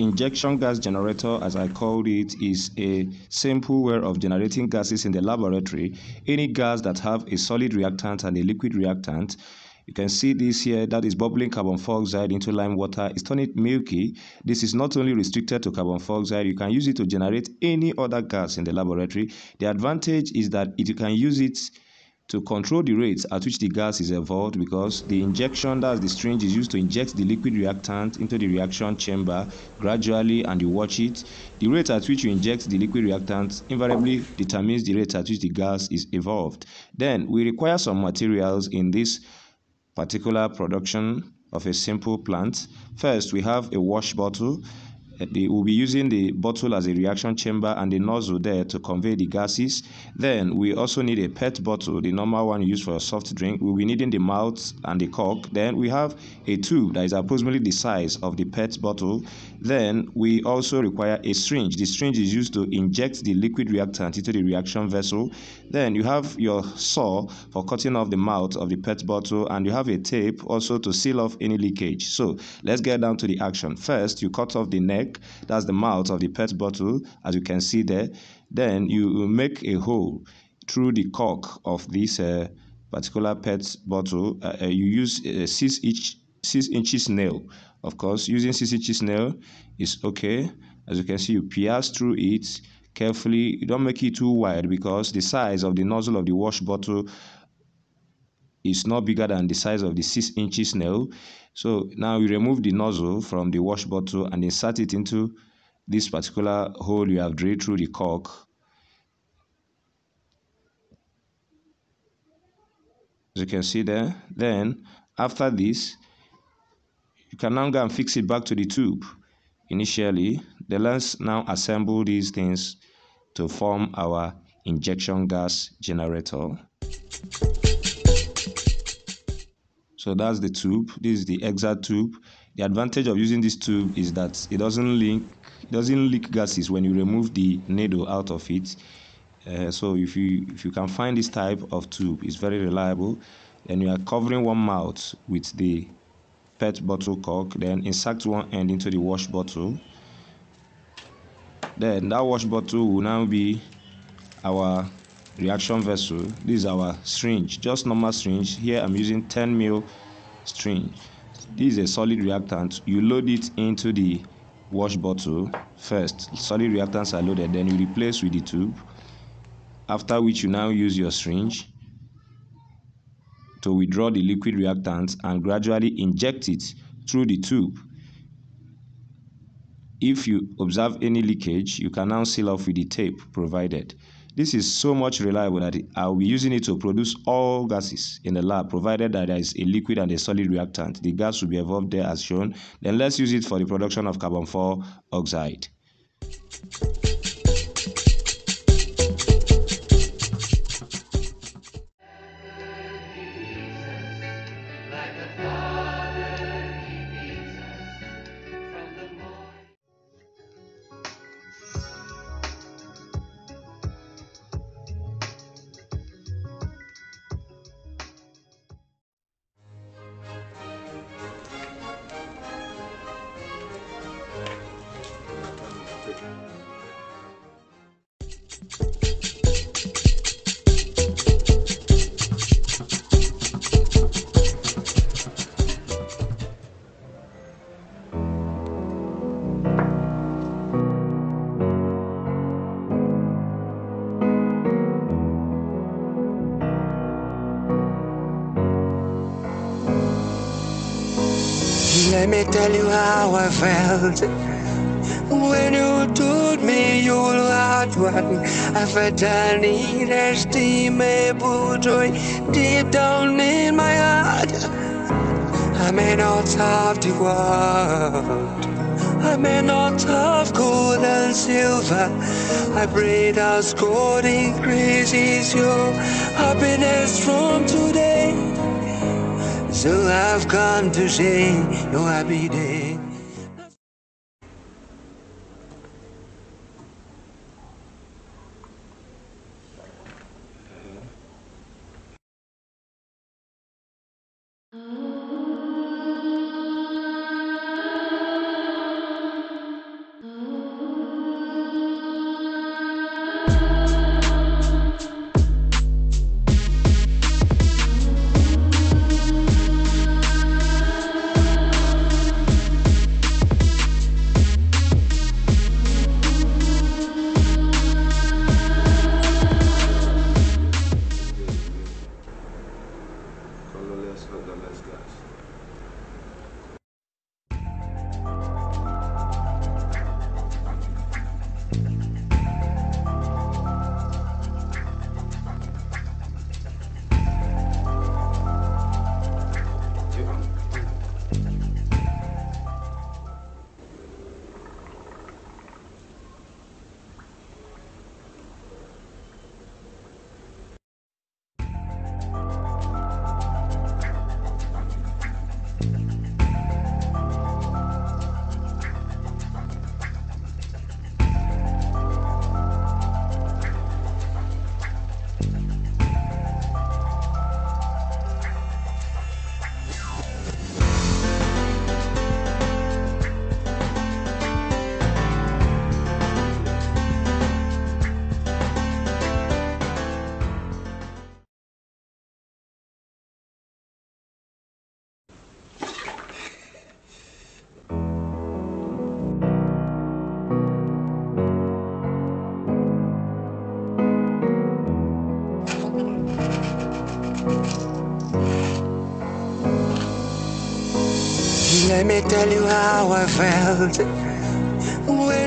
injection gas generator, as I called it, is a simple way of generating gases in the laboratory. Any gas that have a solid reactant and a liquid reactant you can see this here, that is bubbling carbon dioxide into lime water. It's turning it milky. This is not only restricted to carbon dioxide, you can use it to generate any other gas in the laboratory. The advantage is that it, you can use it to control the rates at which the gas is evolved because the injection, that's the syringe, is used to inject the liquid reactant into the reaction chamber gradually and you watch it. The rate at which you inject the liquid reactant invariably determines the rate at which the gas is evolved. Then we require some materials in this particular production of a simple plant. First, we have a wash bottle Eh, we'll be using the bottle as a reaction chamber and the nozzle there to convey the gases. Then we also need a PET bottle, the normal one used for a soft drink. We'll be needing the mouth and the cork. Then we have a tube that is approximately the size of the PET bottle. Then we also require a syringe. The syringe is used to inject the liquid reactant into the reaction vessel. Then you have your saw for cutting off the mouth of the PET bottle and you have a tape also to seal off any leakage. So let's get down to the action. First, you cut off the neck neck that's the mouth of the pet bottle as you can see there then you make a hole through the cork of this uh, particular pet bottle. Uh, uh you use a six inch six inches nail. Of course using six inches nail is okay. As you can see you pierce through it carefully. You don't make it too wide because the size of the nozzle of the wash bottle is not bigger than the size of the 6 inches nail. So now you remove the nozzle from the wash bottle and insert it into this particular hole you have drilled through the cork. As you can see there. Then after this, you can now go and fix it back to the tube. Initially, then let's now assemble these things to form our injection gas generator. So that's the tube. This is the exit tube. The advantage of using this tube is that it doesn't leak, it doesn't leak gases when you remove the needle out of it. Uh, so if you if you can find this type of tube, it's very reliable. Then you are covering one mouth with the PET bottle cork. Then insert one end into the wash bottle. Then that wash bottle will now be our reaction vessel. This is our syringe just normal syringe. Here i'm using 10 mil syringe. This is a solid reactant. You load it into the wash bottle first. Solid reactants are loaded then you replace with the tube after which you now use your syringe to withdraw the liquid reactant and gradually inject it through the tube. If you observe any leakage you can now seal off with the tape provided this is so much reliable that uh, I'll be using it to produce all gases in the lab, provided that there is a liquid and a solid reactant. The gas will be evolved there as shown. Then let's use it for the production of carbon dioxide. Let me tell you how I felt when you told me you were one. I felt I need estimable joy deep down in my heart. I may not have the world. I may not have gold and silver. I pray that God increases your happiness from today. So I've come to say no happy day. Let me tell you how I felt. When